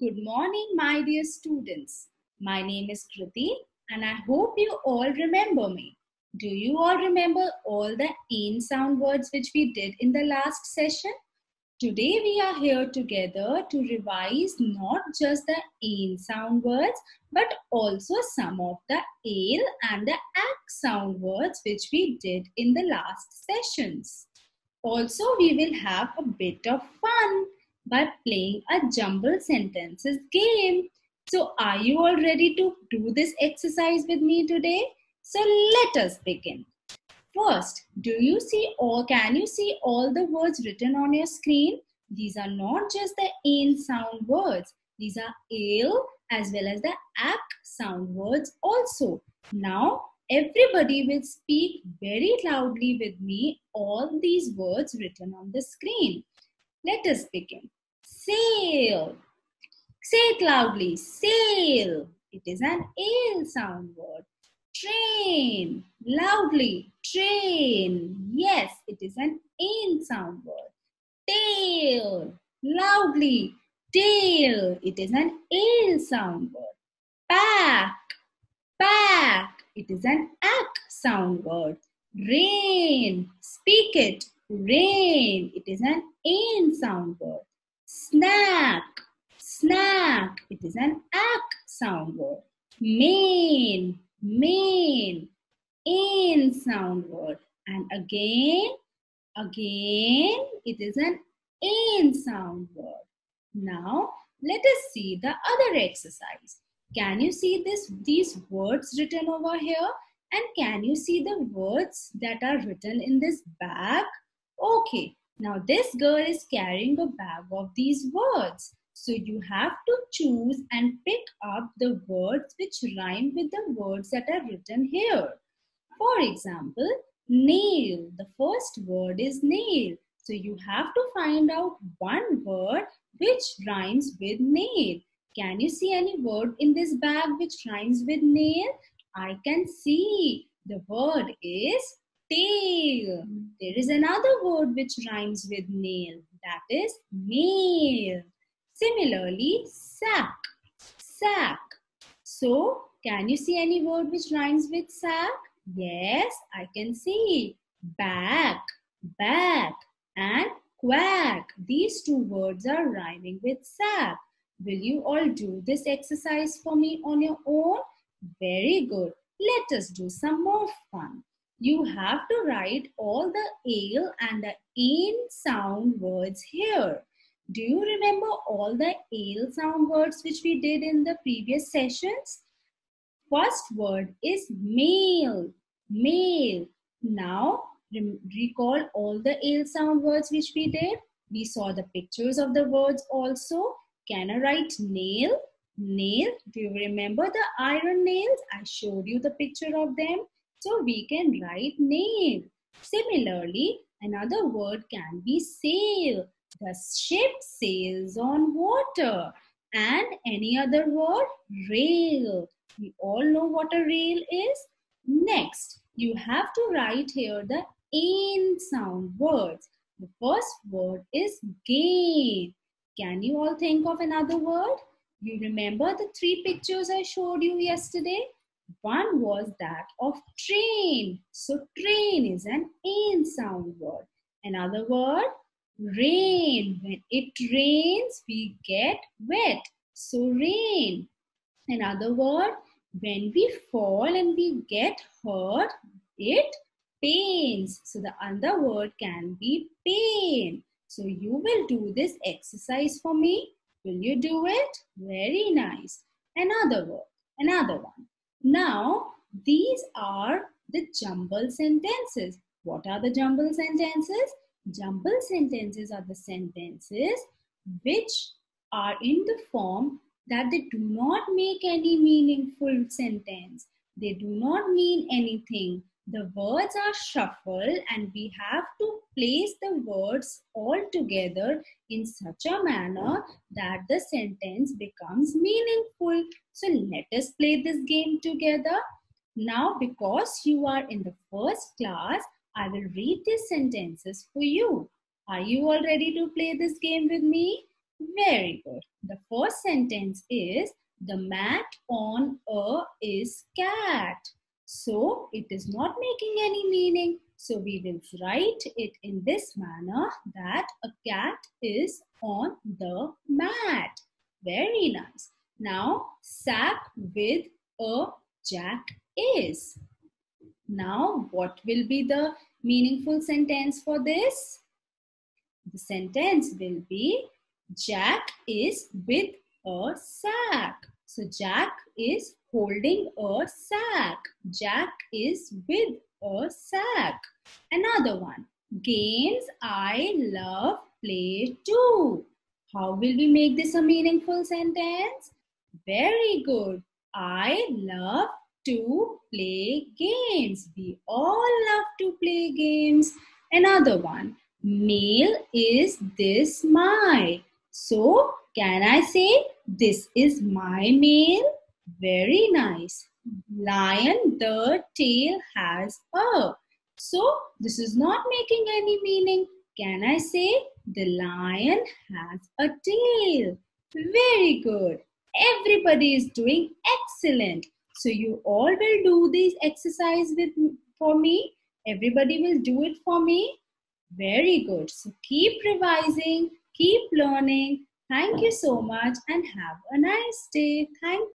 Good morning, my dear students. My name is Kriti and I hope you all remember me. Do you all remember all the in sound words which we did in the last session? Today we are here together to revise not just the in sound words but also some of the ale and the ak sound words which we did in the last sessions. Also, we will have a bit of fun by playing a jumble sentences game. So, are you all ready to do this exercise with me today? So, let us begin. First, do you see or can you see all the words written on your screen? These are not just the in sound words. These are ale as well as the ak sound words also. Now, everybody will speak very loudly with me all these words written on the screen. Let us begin. Sail. Say it loudly. Sail. It is an ale sound word. Train. Loudly. Train. Yes, it is an in sound word. Tail. Loudly. Tail. It is an ale sound word. Pack. Pack. It is an ak sound word. Rain. Speak it. Rain. It is an in sound word. Snack. Snack. It is an ak sound word. Main. Main. In sound word. And again, again, it is an in sound word. Now, let us see the other exercise. Can you see this these words written over here? And can you see the words that are written in this bag? Okay, now this girl is carrying a bag of these words. So you have to choose and pick up the words which rhyme with the words that are written here. For example, nail. The first word is nail. So you have to find out one word which rhymes with nail. Can you see any word in this bag which rhymes with nail? I can see. The word is tail. There is another word which rhymes with nail. That is mail. Similarly, sack. Sack. So, can you see any word which rhymes with sack? Yes, I can see. Back, back, and quack. These two words are rhyming with sack. Will you all do this exercise for me on your own? Very good. Let us do some more fun. You have to write all the ale and the in sound words here. Do you remember all the ale sound words which we did in the previous sessions? First word is male, male. Now recall all the ale sound words which we did. We saw the pictures of the words also. Can I write nail? Nail. Do you remember the iron nails? I showed you the picture of them. So we can write nail. Similarly, another word can be sail. The ship sails on water. And any other word? Rail. We all know what a rail is. Next, you have to write here the in sound words. The first word is gain. Can you all think of another word? You remember the three pictures I showed you yesterday? One was that of train. So train is an in sound word. Another word, rain. When it rains, we get wet. So rain. Another word, when we fall and we get hurt, it pains. So the other word can be pain. So you will do this exercise for me. Will you do it? Very nice. Another word, another one. Now, these are the jumble sentences. What are the jumble sentences? Jumble sentences are the sentences which are in the form that they do not make any meaningful sentence. They do not mean anything. The words are shuffled and we have to place the words all together in such a manner that the sentence becomes meaningful. So let us play this game together. Now, because you are in the first class, I will read these sentences for you. Are you all ready to play this game with me? Very good. The first sentence is the mat on a is cat. So it is not making any meaning. So we will write it in this manner that a cat is on the mat. Very nice. Now sack with a jack is. Now what will be the meaningful sentence for this? The sentence will be Jack is with a sack. So Jack is holding a sack. Jack is with a sack. Another one. Games I love play too. How will we make this a meaningful sentence? Very good. I love to play games. We all love to play games. Another one. Mail is this my. So, can I say this is my mail? Very nice. Lion, the tail has a. So, this is not making any meaning. Can I say the lion has a tail? Very good. Everybody is doing excellent. So you all will do this exercise with for me. Everybody will do it for me. Very good. So keep revising, keep learning. Thank you so much and have a nice day. Thank